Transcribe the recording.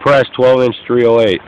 press 12 inch 308.